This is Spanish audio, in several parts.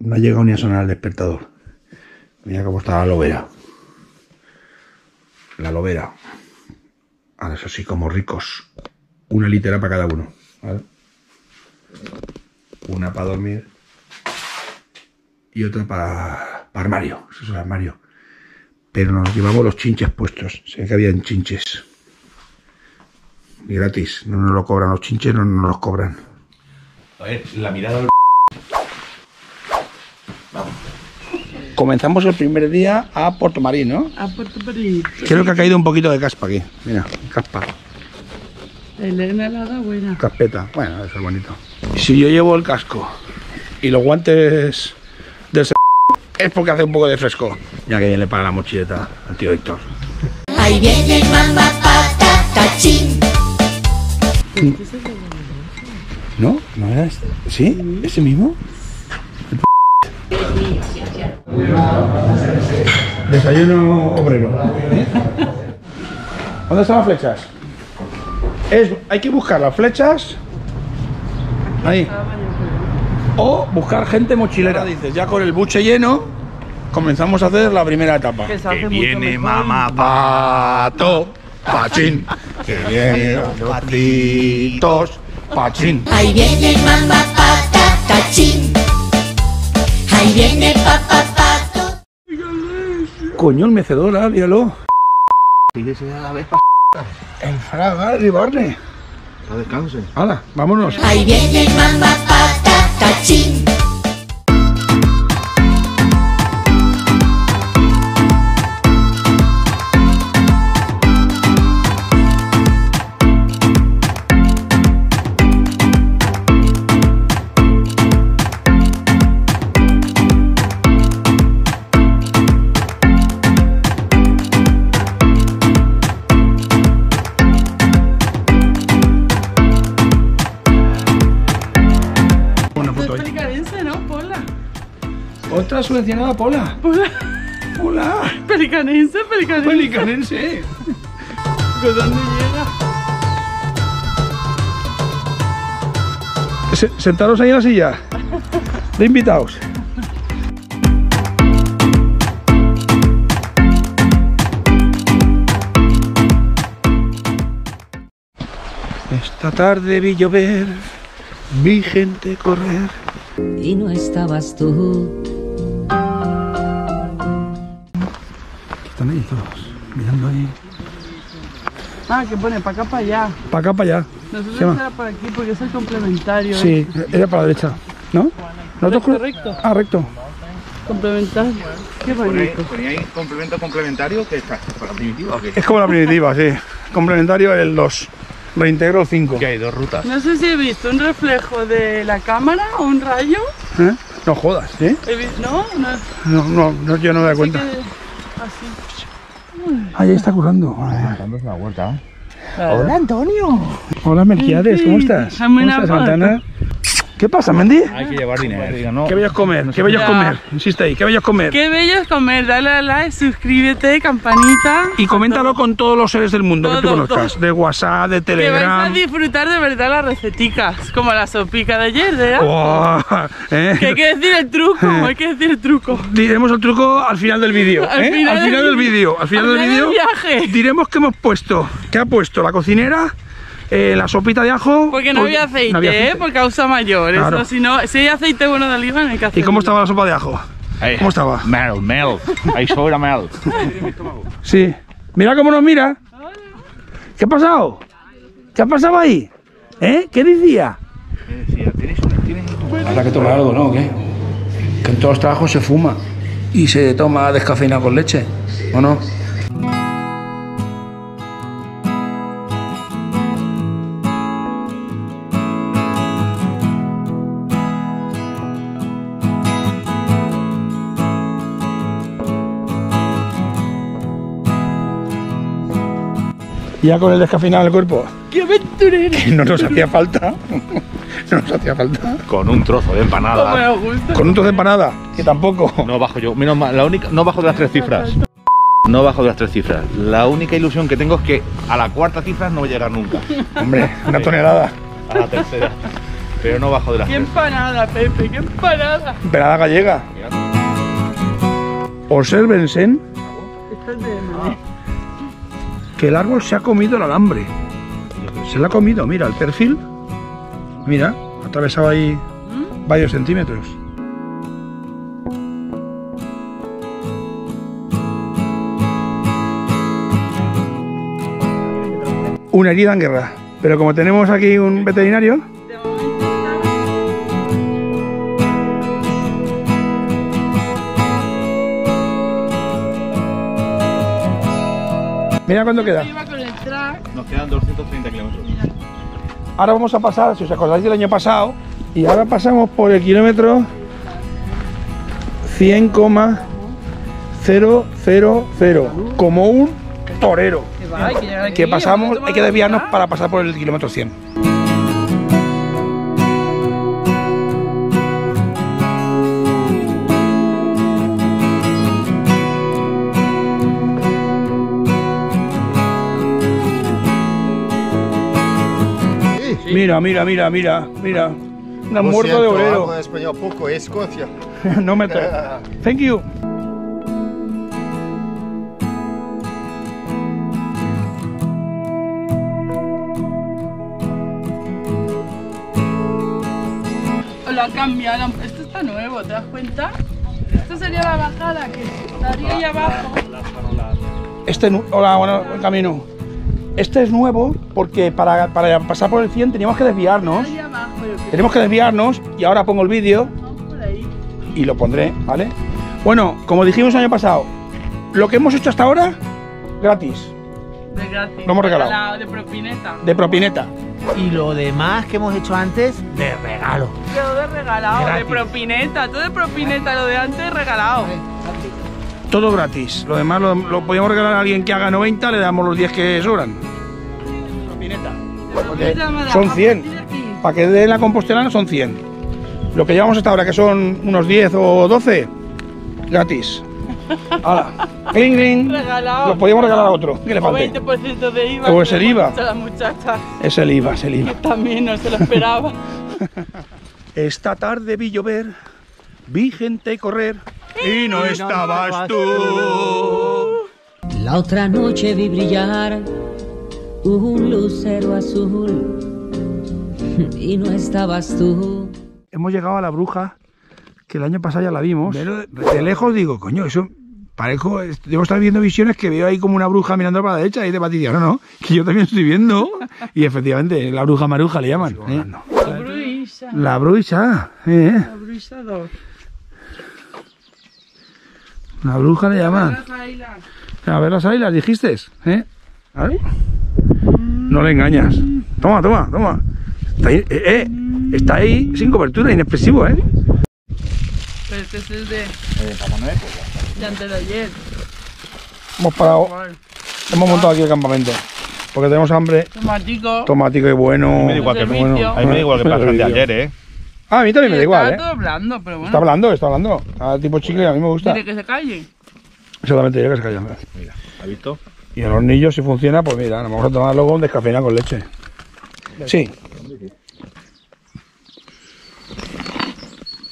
No ha llegado ni a sonar el despertador. Mira cómo está la lobera. La lobera. Ahora, eso sí, como ricos. Una litera para cada uno. Una para dormir. Y otra para, para armario. Eso es el armario. Pero nos llevamos los chinches puestos. Sé que habían chinches. Gratis. No nos lo cobran los chinches, no nos los cobran. A ver, la mirada Comenzamos el primer día a Puerto Marín, ¿no? A Puerto Perico. Creo que ha caído un poquito de caspa aquí. Mira, caspa, Elena la da buena. caspeta. Bueno, eso es bonito. Si yo llevo el casco y los guantes del es porque hace un poco de fresco. Ya que viene para la mochileta al tío Héctor. Ahí viene mamá patachín. ¿No? ¿No era este? ¿Sí? ¿Ese mismo? Desayuno obrero. ¿Dónde están las flechas? Es, hay que buscar las flechas. Ahí. O buscar gente mochilera. Dices, ya con el buche lleno, comenzamos a hacer la primera etapa. Que viene mamá Pato, pachín. Que vienen los patitos, pachín. Ahí viene mamá patachín. Ahí viene papá. Coño, el mecedora, míralo. Fíjese a la vez El fraga, ribarne. para descanse. Hala, vámonos. Ahí viene mamá patachín. Una subvencionada Pola. Pola. Pola. Pelicanense, pelicanense. Pelicanense. ¿Con dónde llega? Se- sentaros ahí en la silla. De invitados. Esta tarde vi llover, vi gente correr. y no estabas tú. Están ahí todos, mirando ahí. Ah, que pone para acá, para allá. Para acá, para allá. Nosotros era por aquí porque es el complementario. ¿eh? Sí, era para la derecha. ¿No? ¿Nosotros Recto, recto. Ah, recto. Complementario. Qué bonito. Ponía ahí complemento complementario que está para la primitiva. ¿o qué? Es como la primitiva, sí. Complementario el 2. Reintegro 5. Que hay dos rutas. No sé si he visto un reflejo de la cámara o un rayo. ¿Eh? No jodas, ¿eh? No, no. No, no, yo no me doy cuenta. que- Así. Ahí está currando. Dándose la vuelta. Hola, Antonio. Hola, Melquiades, ¿cómo estás? ¿Cómo una estás. Santana? ¿Qué pasa, Mendy? Hay que llevar dinero. Diga, no. ¿Qué bello es comer? ¿Qué bello comer? Insiste ahí, ¿qué bello es comer? Qué bello es comer. Dale a like, suscríbete, campanita. Y coméntalo con todos los seres del mundo que tú Todo, conozcas. De WhatsApp, de Que vais a Telegram. disfrutar de verdad las receticas, como la sopica de ayer, ¿verdad? Oh, ¿eh? Que hay que decir el truco, hay que decir el truco. Diremos el truco al final del vídeo. Al ¿eh? final al final del vídeo. Al final al del final del vídeo. viaje. Diremos que hemos puesto. ¿Qué ha puesto? La cocinera, eh, la sopita de ajo. Porque no había aceite, no había ¿eh? Por causa mayor. Claro. Eso, si, no, si hay aceite bueno de oliva, no hay que hacer. ¿Y cómo estaba la sopa de ajo? Ahí. ¿Cómo estaba? Mel, mel. Ahí sobra mel. Sí. Mira cómo nos mira. ¿Qué ha pasado? ¿Qué ha pasado ahí? ¿Eh? ¿Qué decía? Habrá que tomar algo, ¿no? ¿O qué? Que en todos los trabajos se fuma y se toma descafeinado con leche, ¿o no? Ya con el descafeinado en el cuerpo. ¡Qué aventurero! Que no nos hacía falta. No nos hacía falta. Con un trozo de empanada. nos gusta. Con un trozo de empanada, que tampoco. No bajo yo. Menos mal, la única, no bajo de las tres cifras. No bajo de las tres cifras. La única ilusión que tengo es que a la cuarta cifra no voy a llegar nunca. Hombre, una tonelada. A la tercera. Pero no bajo de las ¡Qué tres. empanada, Pepe! ¡Qué empanada! Pelada gallega. Obsérvense Esto es de M&M. Que el árbol se ha comido el alambre. Se lo ha comido, mira, el perfil. Mira, ha atravesado ahí varios centímetros. Una herida en guerra. Pero como tenemos aquí un veterinario, mira cuánto queda. Iba con el track. Nos quedan 230 kilómetros. Ahora vamos a pasar, si os acordáis del año pasado, y ahora pasamos por el kilómetro 100,000, como un torero. Que pasamos, ¿dónde hay que desviarnos velocidad? para pasar por el kilómetro 100. Mira, mira, mira, mira, mira. Un Lo de obrero. hablo en español poco, es Escocia. no me to- Thank you. Han cambiado. Esto está nuevo, ¿te das cuenta? Esto sería la bajada que estaría ahí abajo. Este, hola, bueno, buen camino. Este es nuevo porque para, para pasar por el 100 teníamos que desviarnos. Tenemos que desviarnos y ahora pongo el vídeo y lo pondré, ¿vale? Bueno, como dijimos el año pasado, lo que hemos hecho hasta ahora, gratis, De gratis. Lo hemos regalado. De propineta. de propineta. Y lo demás que hemos hecho antes, de regalo. Quedó de regalado, Gratis. de propineta, todo de propineta, lo de antes regalado. Todo gratis. Lo demás lo, lo podíamos regalar a alguien que haga 90, le damos los 10 que sobran. Porque son 100. Para que dé la compostelana son 100. Lo que llevamos hasta ahora, que son unos 10 o 12, gratis. Hala. Cling, cling. Regalado. Lo podíamos regalar a otro. ¿Qué le falta? 20% de IVA. O es el IVA. a Es el IVA, es el IVA. que también no se lo esperaba. Esta tarde vi llover, vi gente correr y no estabas tú. La otra noche vi brillar un lucero azul y no estabas tú. Hemos llegado a la bruja, que el año pasado ya la vimos. Pero de lejos digo, coño, eso parezco, debo estar viendo visiones que veo ahí como una bruja mirando para la derecha y de Patricia, no, no, que yo también estoy viendo. Y efectivamente, la bruja maruja le llaman. ¿eh? La bruisa. La bruja, ¿eh? La bruisa 2. La bruja le llaman. A ver las águilas, dijiste, ¿eh? A ver. No le engañas. Toma, toma, toma. Está ahí, eh, eh, está ahí sin cobertura, inexpresivo, ¿eh? Pero este es el de, de antes de ayer. Hemos parado, hemos montado aquí el campamento. Porque tenemos hambre. Tomatico. Tomático y bueno. me da igual que bueno. A mí me da igual que pasan de ayer, ¿eh? Ah, a mí también me da igual, Está ¿eh? todo blando, pero bueno. Está hablando, está hablando. A tipo chicle, a mí me gusta. Dile que se calle. Solamente diré que se callan. Mira, ¿has visto? Y el hornillo, si funciona, pues mira, nos vamos a tomar luego un descafeinado con leche. Sí.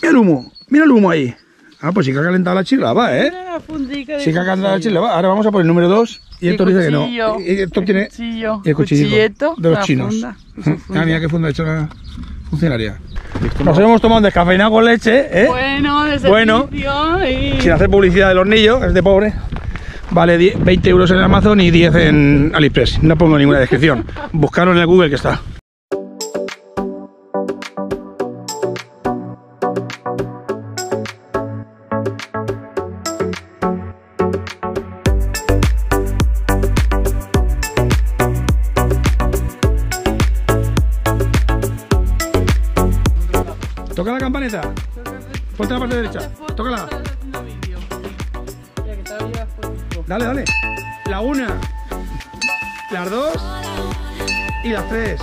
Mira el humo, mira el humo ahí. Ah, pues sí que ha calentado la chilaba, ¿eh? Sí que ha calentado la chilaba. Ahora vamos a por el número 2 y esto dice que no. cuchillo. Y esto tiene Cuchillo. el cuchillito de los chinos. funda. Ah, mira qué funda ha hecho la funcionaria. Nos hemos tomado un descafeinado con leche, ¿eh? Bueno, de Bueno. Sin hacer publicidad del hornillo, es de pobre. Vale 10 20 euros en Amazon y 10 en AliExpress. No pongo ninguna descripción. Buscarlo en el Google que está. Toca la campaneta. Ponte la parte derecha. Tócala. Dale, dale. La una, las dos y las tres.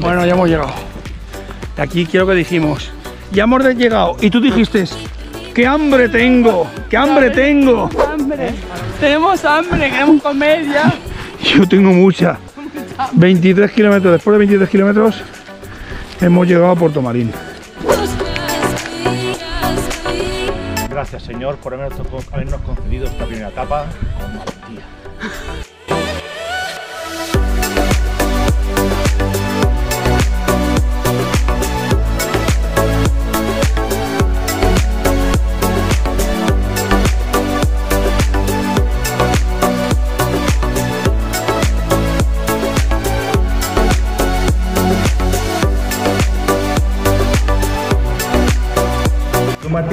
Hemos llegado. Y aquí quiero que dijimos, ya hemos de- llegado. Y tú dijiste, ¡qué hambre tengo! ¡Qué hambre tengo! hambre. Tenemos hambre, queremos comer ya. Yo tengo mucha. 23 kilómetros, después de 23 kilómetros, hemos llegado a Puerto Marín. Gracias, Señor, por habernos, habernos concedido esta primera etapa con valentía.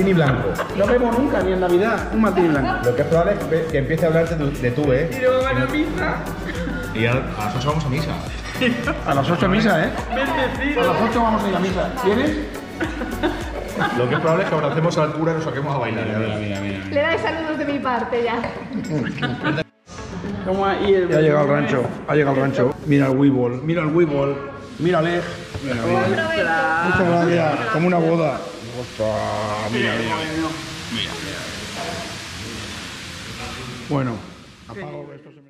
Martini blanco. No vemos nunca, ni en Navidad, un martini blanco. Lo que es probable es que, que empiece a hablarte de, de tú, ¿eh? Y luego van a misa. Y a, a las 8 vamos a misa. A las 8 misa, ¿eh? A las 8 vamos a ir a misa. ¿Vienes? Lo que es probable es que abracemos al cura y nos saquemos a bailar. Le dais saludos de mi parte ya. El ha llegado al rancho, ha llegado al rancho. Mira el Weeble, mira el Weeble, mira Alej. Mira, mira. Muchas gracias, como una boda. Ostras, mira, mira. Bueno, apago esto se me-